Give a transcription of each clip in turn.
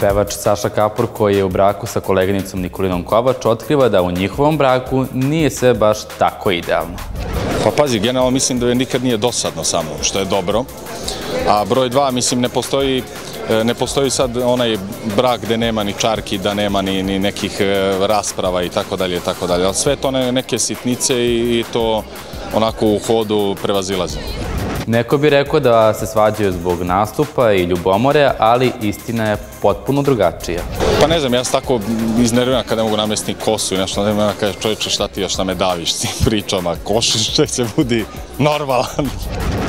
Pevač Saša Kapor, koji je u braku sa koleginicom Nikolinom Kovač, otkriva da u njihovom braku nije sve baš tako idealno. Pa pazi, generalno mislim da je nikad nije dosadno samo, što je dobro. A broj dva, mislim, ne postoji e, ne postoji sad onaj brak gde nema ni čarki, da nema ni, ni nekih e, rasprava i tako dalje i tako dalje. Ali sve to ne, neke sitnice i, i to onako u hodu prevazilazi. Neko bi rekao da se svađaju zbog nastupa i ljubomore, ali istina je potpuno drugačija. Pa ne znam, ja sam tako iznerviran kada mogu namestiti kosu i nešto, ne znam, kaže čovječe šta ti još na me daviš s tim pričama, košiš će se budi normalan.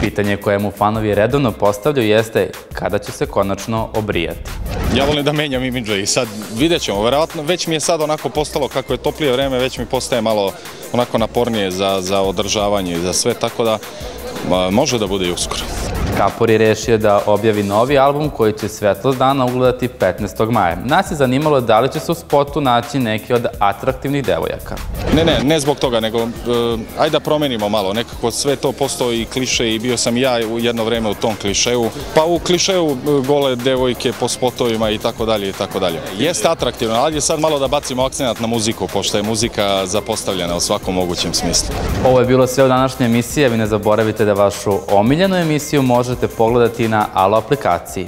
Pitanje koje mu fanovi redovno postavljaju jeste kada će se konačno obrijati. Ja volim da menjam imidže i sad vidjet ćemo, verovatno već mi je sad onako postalo kako je toplije vreme, već mi postaje malo onako napornije za, za održavanje i za sve, tako da može da bude i uskoro. Kapor je rešio da objavi novi album koji će svetlost dana ugledati 15. maja. Nas je zanimalo da li će se u spotu naći neki od atraktivnih devojaka. Ne, ne, ne zbog toga, nego uh, ajde da promenimo malo. Nekako sve to postao i kliše i bio sam ja u jedno vreme u tom klišeju. Pa u klišeju gole devojke po spotovima i tako dalje i tako dalje. Jeste atraktivno, ali je sad malo da bacimo akcenat na muziku, pošto je muzika zapostavljena u svakom mogućem smislu. Ovo je bilo sve u današnje emisije. Vi ne zaboravite da vašu omiljenu emisiju možete pogledati na Alo aplikaciji.